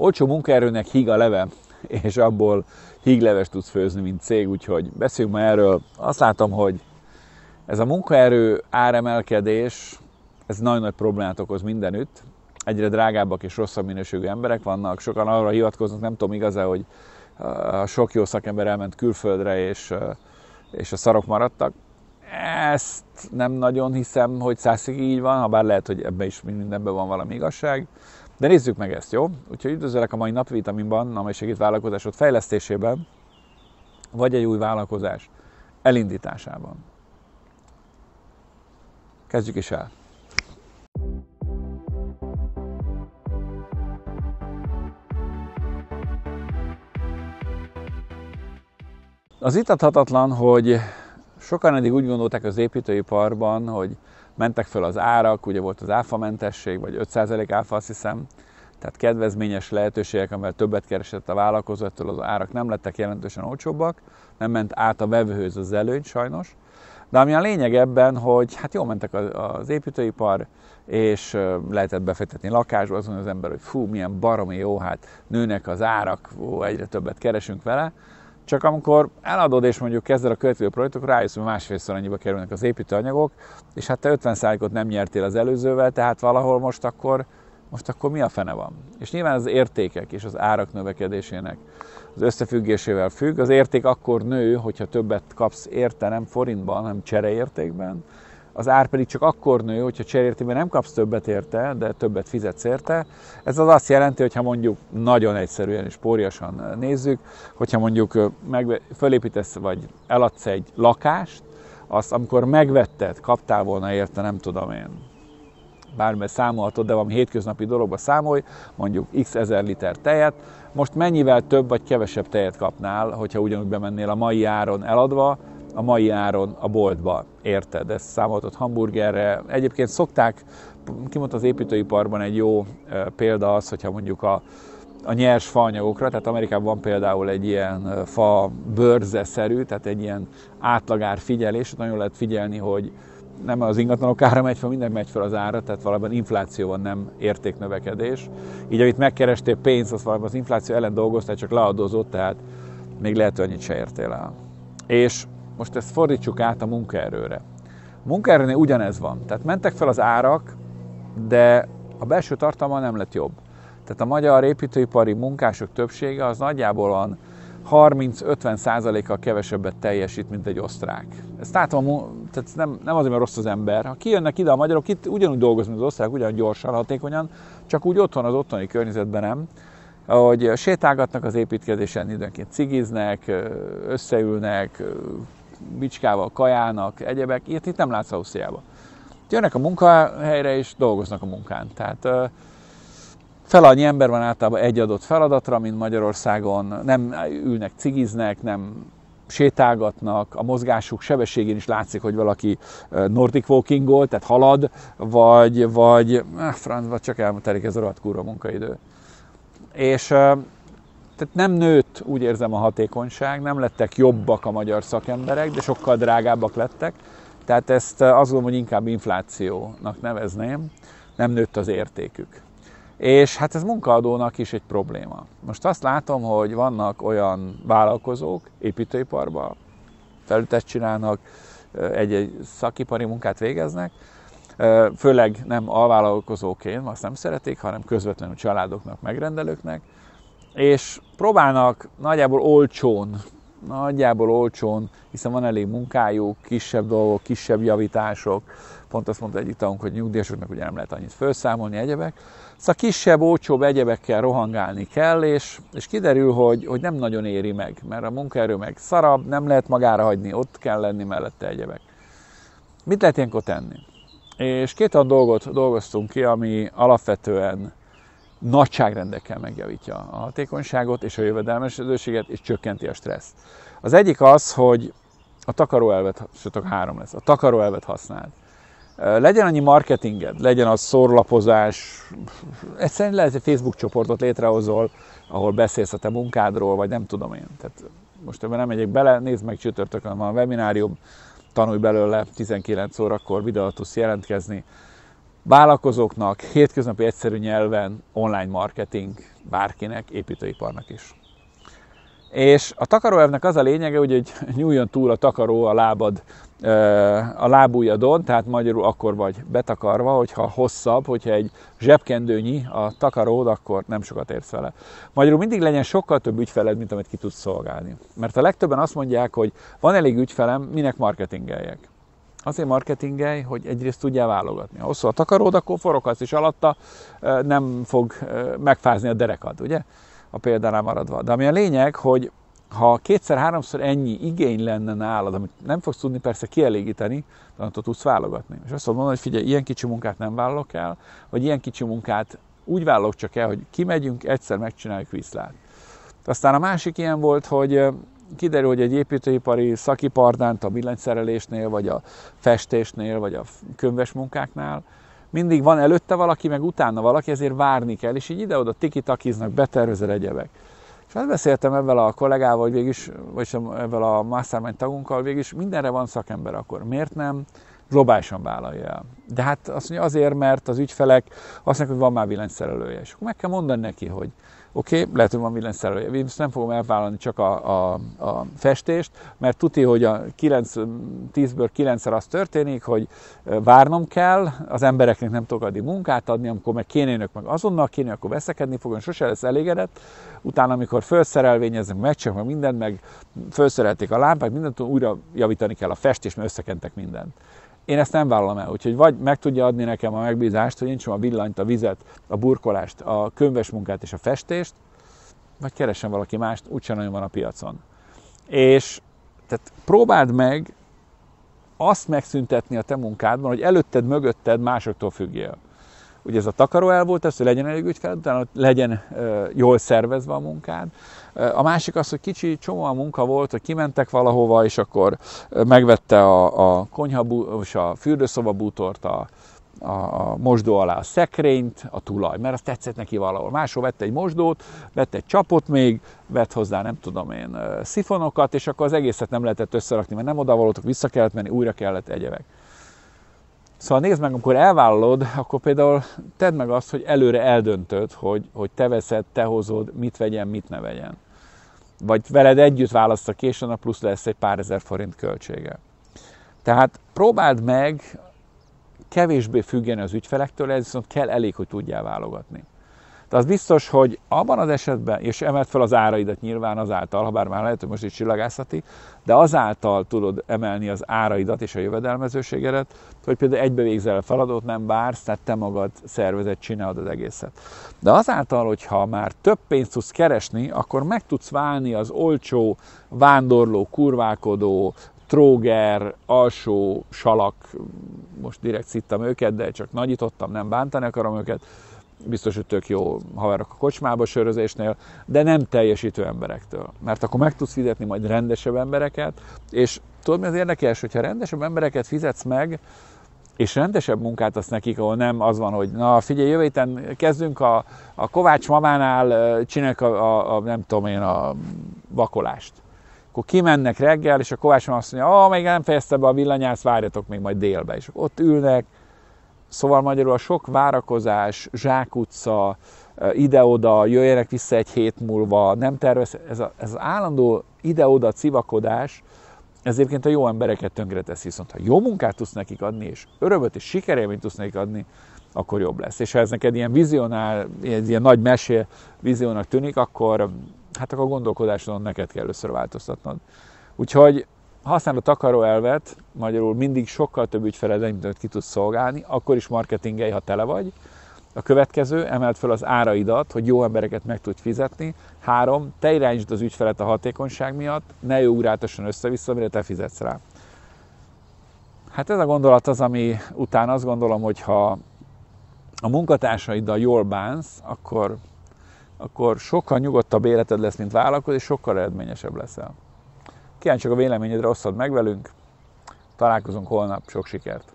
olcsó munkaerőnek híg a leve, és abból hígleves tudsz főzni, mint cég, úgyhogy beszéljünk ma erről. Azt látom, hogy ez a munkaerő áremelkedés, ez nagyon nagy problémát okoz mindenütt. Egyre drágábbak és rosszabb minőségű emberek vannak. Sokan arra hivatkoznak, nem tudom igaz hogy a sok jó szakember elment külföldre, és, és a szarok maradtak. Ezt nem nagyon hiszem, hogy százszig így van, ha bár lehet, hogy ebben is mindenben van valami igazság. De nézzük meg ezt, jó? Úgyhogy üdvözöllek a mai napvitaminban, amely segít vállalkozásod fejlesztésében, vagy egy új vállalkozás elindításában. Kezdjük is el! Az itathatatlan, hogy sokan eddig úgy gondolták az építőiparban, hogy mentek fel az árak, ugye volt az áfamentesség, vagy 5% áfa, azt hiszem, tehát kedvezményes lehetőségek, amivel többet keresett a vállalkozótól, az árak nem lettek jelentősen olcsóbbak, nem ment át a vevőhöz az előny sajnos. De ami a lényeg ebben, hogy hát jól mentek az építőipar, és lehetett befektetni lakásba, azon az ember, hogy fú, milyen baromi jó, hát nőnek az árak, ó, egyre többet keresünk vele. Csak amikor eladod és mondjuk kezded a következő projektot, rájössz, hogy másfélszor annyiba kerülnek az építőanyagok, és hát te 50%-ot nem nyertél az előzővel, tehát valahol most akkor, most akkor mi a fene van? És nyilván az értékek és az árak növekedésének az összefüggésével függ. Az érték akkor nő, hogyha többet kapsz érte, nem forintban, hanem csereértékben. Az ár pedig csak akkor nő, hogyha csereértékben nem kapsz többet érte, de többet fizetsz érte. Ez az azt jelenti, hogyha mondjuk nagyon egyszerűen és póriasan nézzük, hogyha mondjuk meg, fölépítesz vagy eladsz egy lakást, azt amikor megvetted, kaptál volna érte, nem tudom én, bármilyen számolhatod, de valami hétköznapi dologba számolj, mondjuk x ezer liter tejet, most mennyivel több vagy kevesebb tejet kapnál, hogyha ugyanúgy bemennél a mai áron eladva, a mai áron a boltba, érted? Ezt számoltad hamburgerre. Egyébként szokták, kimondta az építőiparban egy jó példa az, hogyha mondjuk a, a nyers faanyagokra, tehát Amerikában van például egy ilyen fa bőrze-szerű, tehát egy ilyen átlagár figyelés, nagyon lehet figyelni, hogy nem az ingatlanok ára megy fel, minden megy fel az ára, tehát valamiben infláció van, nem értéknövekedés. Így, amit megkerestél pénzt, az valamiben az infláció ellen dolgoztál, csak leadózott, tehát még lehet, hogy annyit se értél el. És most ezt fordítsuk át a munkaerőre. A munkaerőnél ugyanez van. Tehát mentek fel az árak, de a belső tartalma nem lett jobb. Tehát a magyar építőipari munkások többsége az nagyjából van 30-50 százalékkal kevesebbet teljesít, mint egy osztrák. Ezt látom, tehát nem, nem azért, mert rossz az ember. Ha kijönnek ide a magyarok, itt ugyanúgy dolgoznak, mint az osztrák, ugyanúgy gyorsan, hatékonyan, csak úgy otthon az otthoni környezetben nem. Hogy sétálgatnak az építkezésen, időnként cigiznek, összeülnek, bicskával kajálnak, egyebek, ilyet itt nem látsz Ausztriában. Jönnek a munkahelyre és dolgoznak a munkán. Tehát fel annyi ember van általában egy adott feladatra, mint Magyarországon, nem ülnek, cigiznek, nem sétálgatnak, a mozgásuk sebességén is látszik, hogy valaki Nordic walkingol, tehát halad, vagy, vagy eh, francba csak eltelik ez a rohadt kurva munkaidő. És tehát nem nőtt, úgy érzem, a hatékonyság, nem lettek jobbak a magyar szakemberek, de sokkal drágábbak lettek. Tehát ezt azt gondolom, hogy inkább inflációnak nevezném, nem nőtt az értékük. És hát ez munkaadónak is egy probléma. Most azt látom, hogy vannak olyan vállalkozók építőiparban, felületet csinálnak, egy-egy szakipari munkát végeznek, főleg nem alvállalkozóként, azt nem szeretik, hanem közvetlenül családoknak, megrendelőknek, és próbálnak nagyjából olcsón, nagyjából olcsón, hiszen van elég munkájuk, kisebb dolgok, kisebb javítások, pont azt mondta egyik tanunk, hogy nyugdíjasoknak ugye nem lehet annyit felszámolni, egyebek. Szóval kisebb, olcsóbb egyebekkel rohangálni kell, és, és kiderül, hogy, hogy nem nagyon éri meg, mert a munkaerő meg szarab, nem lehet magára hagyni, ott kell lenni mellette egyebek. Mit lehet ilyenkor tenni? És két olyan dolgot dolgoztunk ki, ami alapvetően nagyságrendekkel megjavítja a hatékonyságot és a jövedelmesedőséget, és csökkenti a stresszt. Az egyik az, hogy a takaróelvet, sőt a három lesz, a takaróelvet használd. Legyen annyi marketinged, legyen az szorlapozás, egyszerűen lehet egy Facebook csoportot létrehozol, ahol beszélsz a te munkádról, vagy nem tudom én. Tehát most ebben nem megyek bele, nézd meg csütörtökön van a webinárium, tanulj belőle, 19 órakor videót tudsz jelentkezni. Vállalkozóknak hétköznapi egyszerű nyelven online marketing, bárkinek, építőiparnak is. És a takaróelvnek az a lényege, hogy, hogy nyúljon túl a takaró a lábad, a lábújadon, tehát magyarul akkor vagy betakarva, hogyha hosszabb, hogyha egy zsebkendőnyi a takaród, akkor nem sokat érsz vele. Magyarul mindig legyen sokkal több ügyfeled, mint amit ki tudsz szolgálni. Mert a legtöbben azt mondják, hogy van elég ügyfelem, minek marketingeljek. Azért marketingelj, hogy egyrészt tudjál válogatni. Ha hosszú a takaród, akkor foroghatsz is alatta, nem fog megfázni a derekad, ugye? A példánál maradva. De ami a lényeg, hogy ha kétszer-háromszor ennyi igény lenne nálad, amit nem fogsz tudni persze kielégíteni, de attól tudsz válogatni. És azt mondom, hogy figyelj, ilyen kicsi munkát nem vállalok el, vagy ilyen kicsi munkát úgy vállalok csak el, hogy kimegyünk, egyszer megcsináljuk, viszlát. Aztán a másik ilyen volt, hogy kiderül, hogy egy építőipari szakipardánt a villanyszerelésnél, vagy a festésnél, vagy a könyves munkáknál, mindig van előtte valaki, meg utána valaki, ezért várni kell, és így ide-oda tikitakiznak, betervezel egyebek. És azt beszéltem ebben a kollégával, vagy végig, vagy ebben a mastermind tagunkkal, végig mindenre van szakember, akkor miért nem globálisan vállalja el? De hát azt mondja azért, mert az ügyfelek azt mondják, hogy van már villanyszerelője. És akkor meg kell mondani neki, hogy Oké, okay, lehet, hogy van villanyszerelője. Én nem fogom elvállalni csak a, a, a festést, mert tuti, hogy a 9, 10-ből 9-szer az történik, hogy várnom kell, az embereknek nem tudok adni munkát adni, amikor meg kénénök meg azonnal kéne, akkor veszekedni fogom, sose lesz elégedett. Utána, amikor felszerelvényeznek, megcsinálok meg mindent, meg felszerelték a lámpák, mindent újra javítani kell a festést, mert összekentek mindent. Én ezt nem vállalom el, úgyhogy vagy meg tudja adni nekem a megbízást, hogy nincs a villanyt, a vizet, a burkolást, a könyves munkát és a festést, vagy keresem valaki mást, úgyse nagyon van a piacon. És tehát próbáld meg azt megszüntetni a te munkádban, hogy előtted, mögötted másoktól függjél. Ugye ez a takaró el volt, ez, hogy legyen elég ügyfel, utána legyen jól szervezve a munkád. A másik az, hogy kicsi csomó a munka volt, hogy kimentek valahova, és akkor megvette a, a konyhabú, és a fürdőszoba bútort, a, a mosdó alá a szekrényt, a tulaj, mert az tetszett neki valahol. Máshol vette egy mosdót, vette egy csapot még, vett hozzá, nem tudom én, szifonokat, és akkor az egészet nem lehetett összerakni, mert nem oda valótok, vissza kellett menni, újra kellett egyebek. Szóval nézd meg, amikor elvállalod, akkor például tedd meg azt, hogy előre eldöntöd, hogy, hogy te veszed, te hozod, mit vegyen, mit ne vegyen. Vagy veled együtt választ későn, a plusz lesz egy pár ezer forint költsége. Tehát próbáld meg kevésbé függeni az ügyfelektől, ez viszont kell elég, hogy tudjál válogatni. De az biztos, hogy abban az esetben, és emelt fel az áraidat nyilván azáltal, ha bár már lehet, hogy most is csillagászati, de azáltal tudod emelni az áraidat és a jövedelmezőségedet, hogy például egybe végzel a feladatot, nem vársz, tehát te magad szervezet csinálod az egészet. De azáltal, hogyha már több pénzt tudsz keresni, akkor meg tudsz válni az olcsó, vándorló, kurválkodó, tróger, alsó, salak, most direkt szittam őket, de csak nagyítottam, nem bántani akarom őket, biztos, hogy tök jó haverok a kocsmába sörözésnél, de nem teljesítő emberektől. Mert akkor meg tudsz fizetni majd rendesebb embereket, és tudod mi az érdekes, hogyha rendesebb embereket fizetsz meg, és rendesebb munkát azt nekik, ahol nem az van, hogy na figyelj, jövő héten kezdünk a, a Kovács mamánál, csináljuk a, a, a, nem tudom én, a vakolást. Akkor kimennek reggel, és a Kovács azt mondja, ah, még nem fejezte be a villanyát, várjatok még majd délbe. És ott ülnek, Szóval magyarul a sok várakozás, zsákutca, ide-oda, jöjjenek vissza egy hét múlva, nem tervez, ez, a, ez az állandó ide-oda civakodás, ez egyébként a jó embereket tönkreteszi, viszont ha jó munkát tudsz nekik adni, és örömöt és sikerélményt tudsz nekik adni, akkor jobb lesz. És ha ez neked ilyen vizionál, ilyen nagy mesé víziónak tűnik, akkor hát akkor a gondolkodásodon neked kell először változtatnod. Úgyhogy használod a takaró elvet, magyarul mindig sokkal több ügyfeled, mint ki tudsz szolgálni, akkor is marketingelj, ha tele vagy. A következő, emelt fel az áraidat, hogy jó embereket meg tudj fizetni. Három, te irányítsd az ügyfelet a hatékonyság miatt, ne jó ugráltasson össze-vissza, mire te fizetsz rá. Hát ez a gondolat az, ami után azt gondolom, hogy ha a munkatársaiddal jól bánsz, akkor, akkor sokkal nyugodtabb életed lesz, mint vállalkozó, és sokkal eredményesebb leszel. Kíváncsiak a véleményedre, osszad meg velünk. Találkozunk holnap, sok sikert!